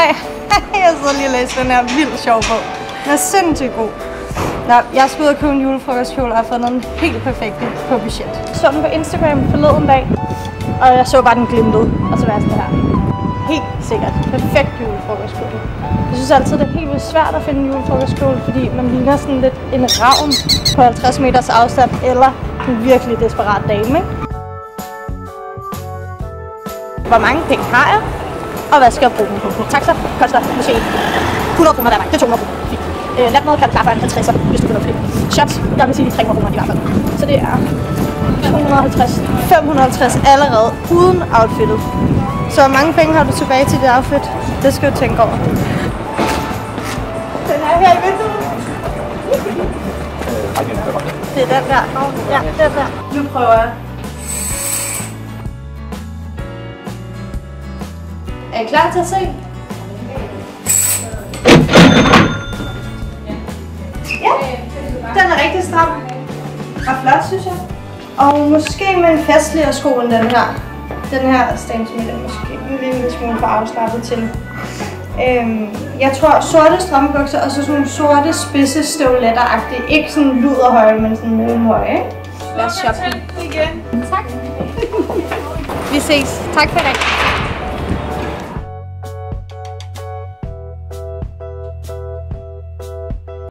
Ej, jeg sidder lige og læser den her vildt sjov bog. Den er sindssygt god. Nå, jeg skal ud og købe en julefrokostkjole og har fundet den helt perfekt på budget. Jeg så den på Instagram forleden dag, og jeg så bare den glimtede. Og så var jeg sådan her. Helt sikkert. Perfekt julefrokostkjole. Jeg synes altid, det er helt vildt svært at finde en julefrokostkjole, fordi man ligner sådan lidt en ravn på 50 meters afstand, eller en virkelig desperat dame, ikke? Hvor mange penge har jeg? Og hvad skal jeg bruge den. på? Taxa koster måske 100 kroner hver vej. Det er 200 kroner. Øh, natmad kan klare en 50'er, hvis du vil flere. Shots, der vil sige de 300 kroner i hvert fald. Så det er 250, 550 allerede uden outfittet. Så hvor mange penge har du tilbage til det outfit? Det skal du tænke over. Den er her i vinduet. Det er den der. Ja, den der. Nu prøver jeg. Er I klar til at se? Ja, den er rigtig stram. Og flot, synes jeg. Og måske med en festligere sko end den her. Den her stansmiddel måske en lille smule for afslappet til. Øhm, jeg tror sorte strømpebukser og så sådan nogle sorte spidse støvletter-agtige. Ikke sådan luderhøje, men sådan mellemhøje, ikke? Lad os shoppe. Igen. Tak. Vi ses. Tak for i dag.